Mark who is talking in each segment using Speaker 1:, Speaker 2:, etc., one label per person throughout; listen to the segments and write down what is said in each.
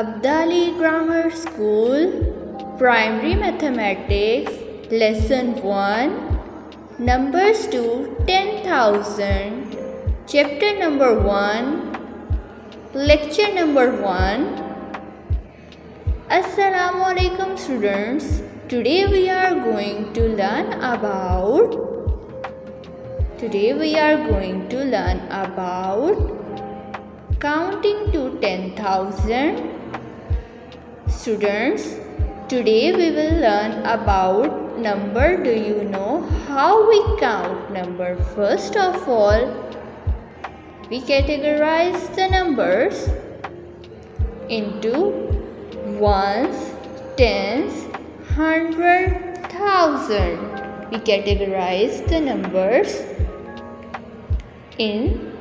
Speaker 1: Abdali Grammar School Primary Mathematics Lesson 1 Numbers to 10,000 Chapter number 1 Lecture number 1 Assalamu alaikum students. Today we are going to learn about Today we are going to learn about counting to 10,000 Students, today we will learn about number. Do you know how we count number? First of all, we categorize the numbers into ones, tens, hundred, thousand. We categorize the numbers in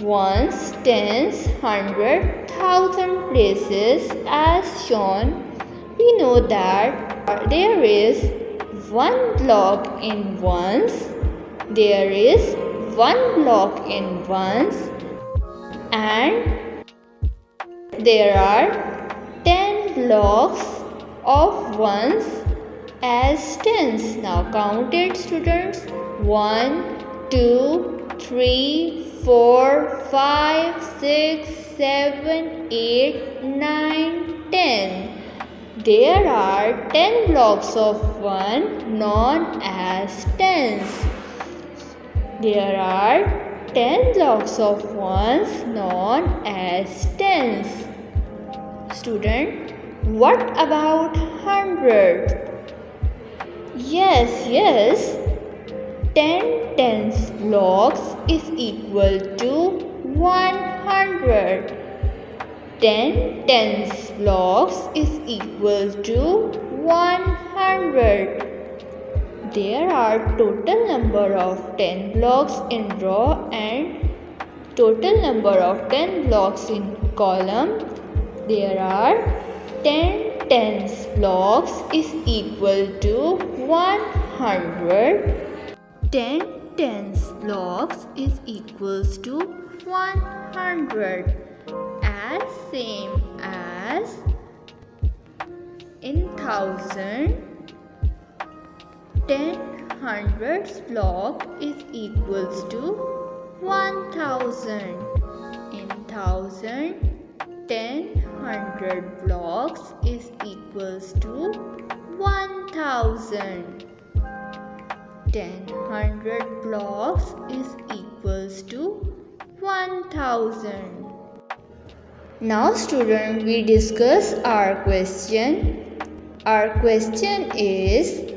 Speaker 1: ones, tens, hundred, thousand places as shown. We know that there is one block in ones, there is one block in ones, and there are ten blocks of ones as tens. Now count it students. One, two, three, four, five, six, seven, eight, nine, ten. There are ten blocks of one known as tens. There are ten blocks of ones known as tens. Student, what about hundred? Yes, yes. 10 tens blocks is equal to 100. 10 tens blocks is equal to 100. There are total number of 10 blocks in row and total number of 10 blocks in column. There are 10 tens blocks is equal to 100 10 tens blocks is equals to 100 as same as in thousand. 10 hundreds block is equals to 1000 in thousand 10 hundred blocks is equals to 1000 10 hundred blocks is equals to 1000. Now student we discuss our question. Our question is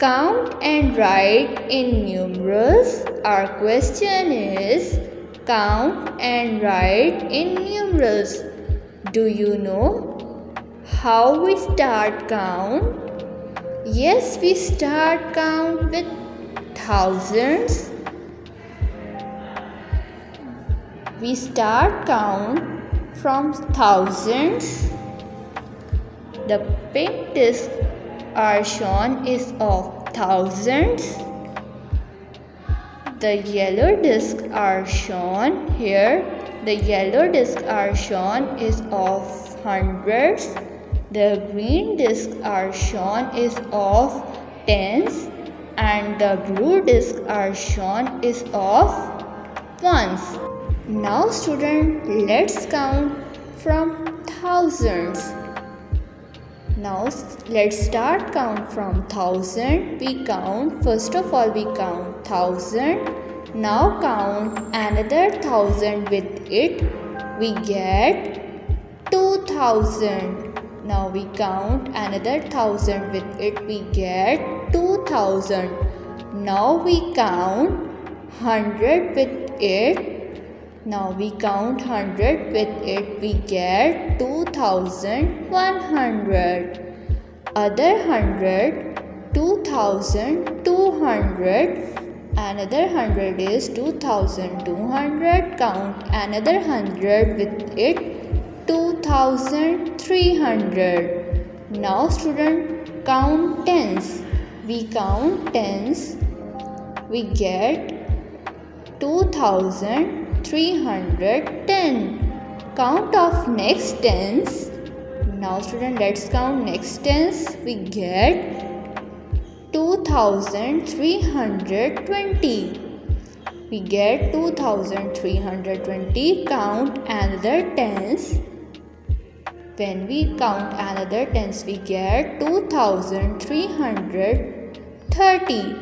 Speaker 1: count and write in numerals. Our question is count and write in numerals. Do you know how we start count? Yes, we start count with thousands. We start count from thousands. The pink discs are shown is of thousands. The yellow discs are shown here. The yellow discs are shown is of hundreds. The green discs are shown is of tens and the blue disc are shown is of ones. Now student let's count from thousands. Now let's start count from thousand. We count first of all we count thousand. Now count another thousand with it. We get two thousand. Now we count another thousand with it. We get two thousand. Now we count hundred with it. Now we count hundred with it. We get two thousand one hundred. Other hundred two thousand two hundred. Another hundred is two thousand two hundred. Count another hundred with it 2300 now student count tens we count tens we get 2310 count of next tens Now student let's count next tens. We get 2320. We get 2320. Count another tens. When we count another tens, we get 2330.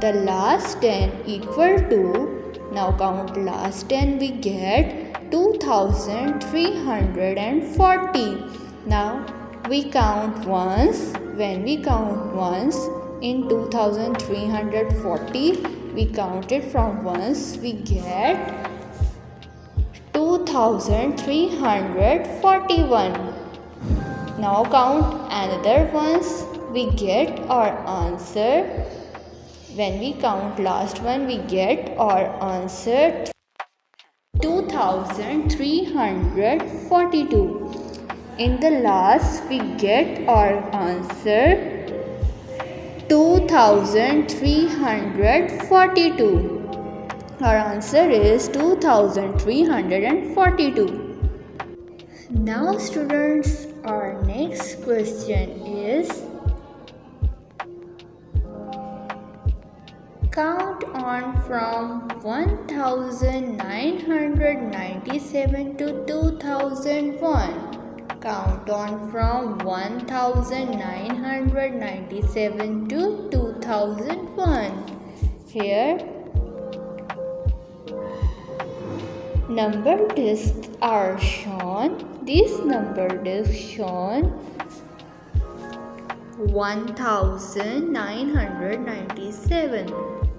Speaker 1: The last 10 equal to, now count last 10, we get 2340. Now we count once. When we count once in 2340, we count it from once, we get 2341. Now count another ones. We get our answer. When we count last one, we get our answer 2342. In the last, we get our answer 2342. Our answer is 2342. Now students, our next question is Count on from 1997 to 2001. Count on from 1997 to 2001. Here number discs are shown. This number disc shown 1997.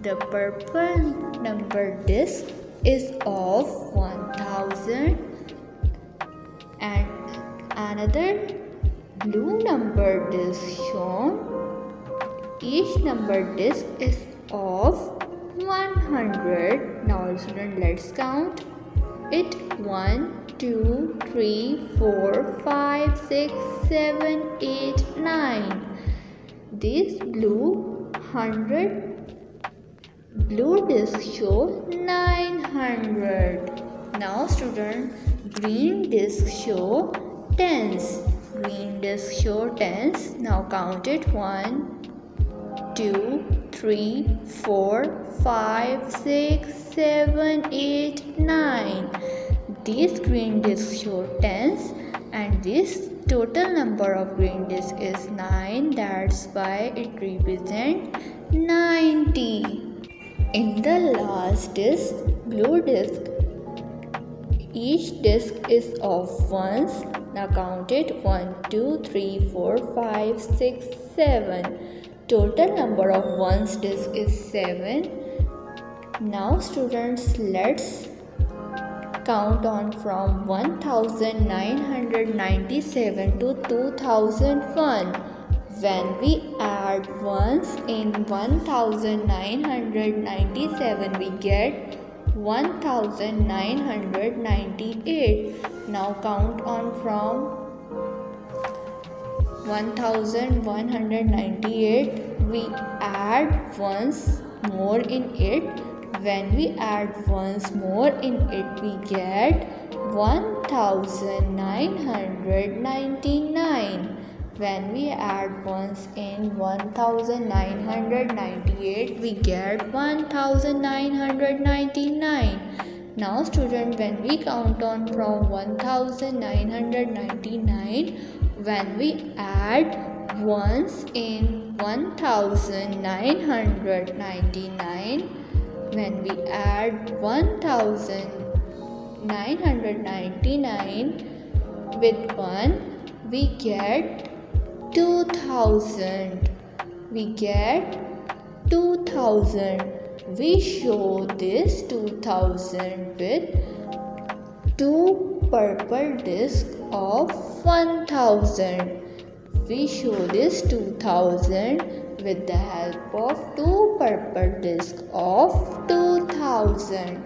Speaker 1: The purple number disc is of 1000 and another blue number disc shown. Each number disc is of 100. Now student let's count it 1 2 3 4 5 6 7 8 9 this blue 100 blue disc show 900 now student green disc show tens. Green disc show tens. Now count it. 1 2 3 4 5 6 7 8 9 these green discs show tens and this total number of green discs is 9 that's why it represents 90 in the last disc blue disc each disc is of ones. Now count it. 1 2 3 4 5 6 7 total number of ones disc is 7 now students let's count on from 1997 to 2001 when we add ones in 1997 we get 1998 now count on from 1198 we add ones more in it when we add ones more in it we get 1999 when we add ones in 1998 we get 1999 now student when we count on from 1999 when we add ones in 1999 when we add 1999 with 1 we get 2000 we get 2000 we show this 2000 with two purple discs of 1000 we show this 2000 with the help of two purple discs of 2000.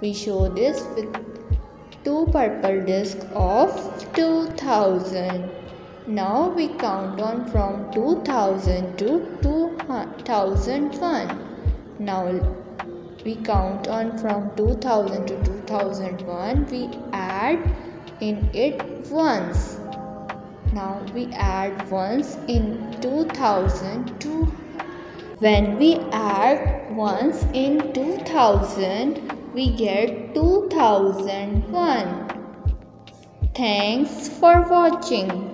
Speaker 1: We show this with two purple discs of 2000. Now we count on from 2000 to 2001. Now we count on from 2000 to 2001. We add in it once. Now we add once in 2002. When we add once in 2000, we get 2001. Thanks for watching.